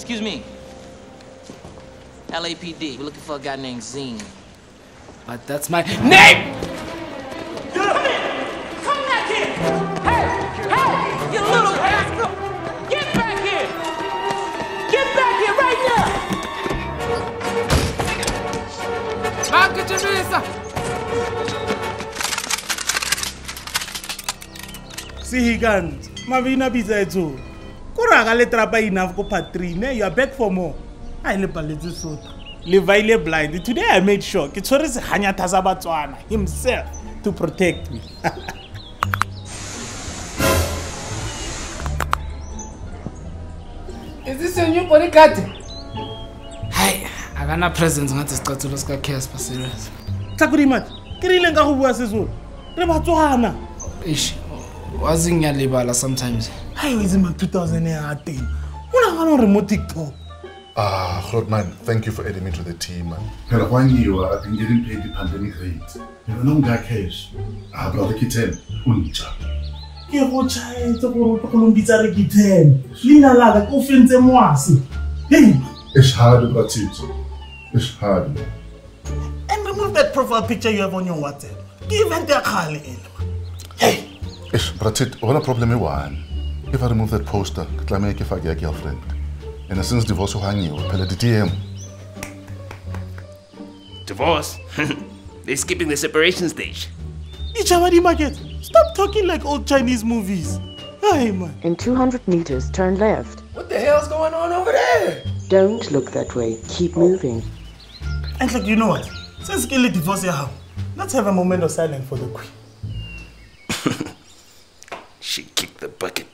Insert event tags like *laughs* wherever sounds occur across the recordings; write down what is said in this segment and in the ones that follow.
Excuse me. LAPD. We're looking for a guy named Zine. But uh, that's my name! Come here! Come back here! Hey! Hey! You little rascal! Get back here! Get back here right now! Makujimisa! sihikant mavina bitsa etso ko raga le trapa enough ko patrine you are back for more. A le paletse sota levaile blind. Today i made sure. Ke tshwere seganyatha sa batswana himself to protect me. *laughs* Is this your new bodyguard? Hayi, akana presence ngathi sicathulo sika Casper serious. tlakodimat ke rileng ka go bua sesolo re batswana Ish, wazi ngiyalibala sometimes. hai itse ma 2018 o nagana gore mo tiktok Ah, Grootman, thank you for adding me to the team, man. Phela kwangiwa I've been getting paid the pandemic rate. Yena nonga cash. Ah, brother Kitten, unja. ke go tšhaetse gore o tlo go lombitsa re ke ten leina laka ke o fentse moase hey It's hard, Bratit. It's hard. and remove that profile picture you have on your whatsapp ya kgale ele man. hey Ish, Bratit, what a problem one. If I remove that poster, ke tlameha ke fake ya girlfriend. And since divorce o hangiwe, phela di DM. Divorce? *laughs* They're skipping the separation stage. Ichabadi market stop talking like old chinese movies hey man In 200 meters, turn left. What the hell's going on over there? Don't look that way. Keep moving. and like you know what since ke le divorce ya let's have a moment of silence for the queen the bucket.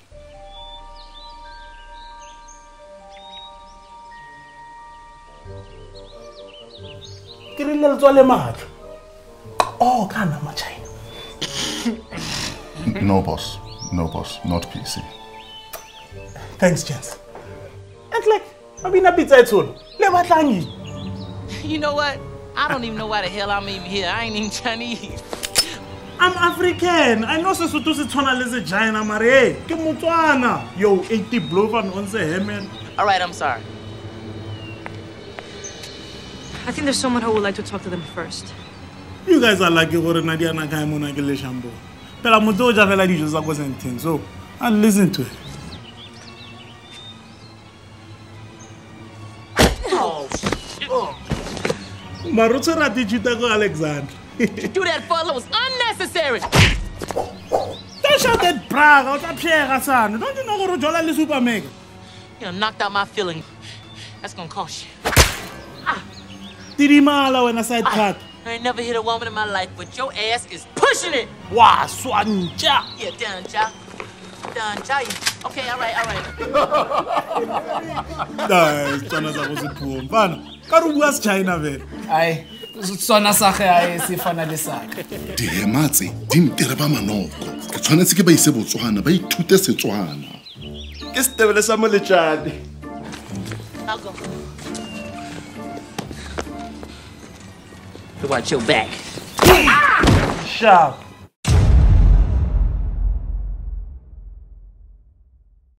ke rile le tswale matlho oh ka nama china No, boss. No, boss. Not PC. thanks gents and like mabina pizza etsholo le batlangi You know what? I don't even know why the hell I'm even here. I ain't even Chinese. I'm african. I know sesotho se tshwana le se china mare e ke motswana. Yo 80 blovan on se hemen All right, I'm sorry. I think there's someone who would like to talk to them first. you guys are lucky gore na di ana kae mona ke le shambo. Phela motse o ja fela dijo tsa ko senteng so i'll listen to oh, it mare o tshwere atituta ko alexander Do that for it braga o tla pšega sane don't you know gore o jola le supermega You done knocked out my feeling. That's gonna cost you. tidimala wena side cut I ain't never hit a woman in my life, but your ass is pushing it. wa swantša Yeah, done, Jock. Done, Jock. Okay, all right, all right. *laughs* tsona tsa go se phuong fana ka re bua se-china fela Ai, sona sa ge ai se fana le saka. Dihema tse di ntereba manoko. Ke tshwanetse ke ba ise Botswana ba ithute Setswana. Ke setebele sa molechane. I'll go. Watch your back. sharp